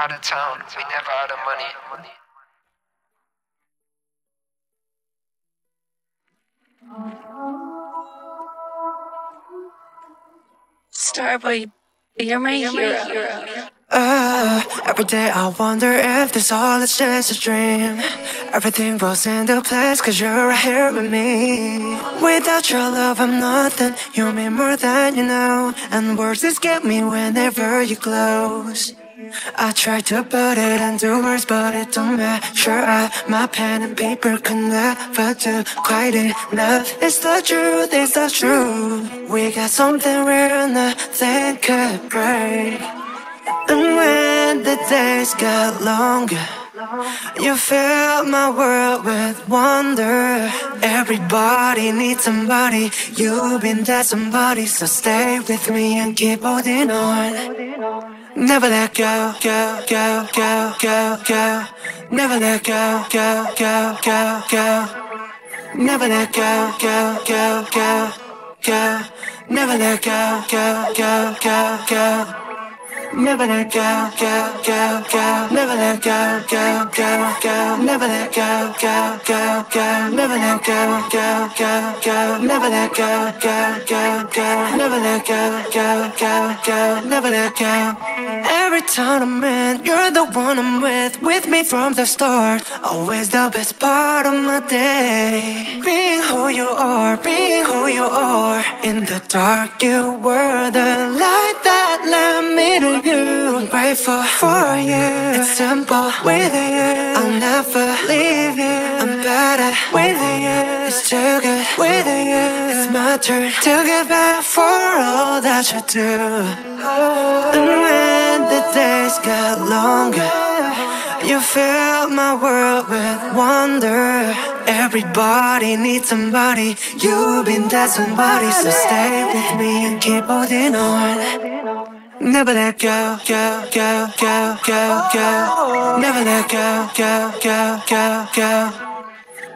Out of town, we never out of money. Starboy, you're my you're hero. My hero. Uh, every day I wonder if this all is just a dream Everything falls into place cause you're right here with me Without your love I'm nothing, you mean more than you know And words escape me whenever you close I tried to put it into words but it don't matter. I, My pen and paper can never do quite enough. It's the truth, it's the truth. We got something real nothing could break. And when the days got longer You fill my world with wonder Everybody needs somebody You've been that somebody So stay with me and keep holding on Never let go, go, go, go, go, go Never let go, go, go, go, go Never let go, go, go, go, go Never let go, go, go, go, go Never let go, go, go, go. Never let go, go, go, go. Never let go, go, go, go. Never let go, go, go, go. Never let go, go, go, go. Never let go, go, go, go. Never let go. Every time you're the one I'm with. With me from the start. Always the best part of my day. Being who you are, being who you are. In the dark, you were the light that led me to you. I'm grateful for you. It's simple with you. I'll never leave you. I'm better with you. It's too good with you. It's my turn to give back for all that you do. And when the days get longer, you fill my world with wonder. Everybody needs somebody. You've been that somebody, so stay with me and keep holding on. Never let go, go, go, go, go, go. Never let go, go, go, go, go.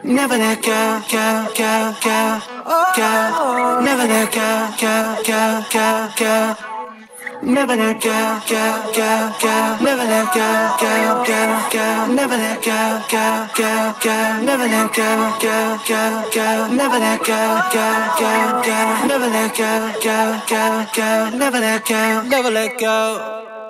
Never let go, go, go, go, go. Never let go, go, go, go, go. Never let go, go, go, go. Never let go, go, go, go. Never let go, go, go, go. Never let go, go, go, go. Never let go, go, go, go. Never let go, go, go, go. Never let go, never let go.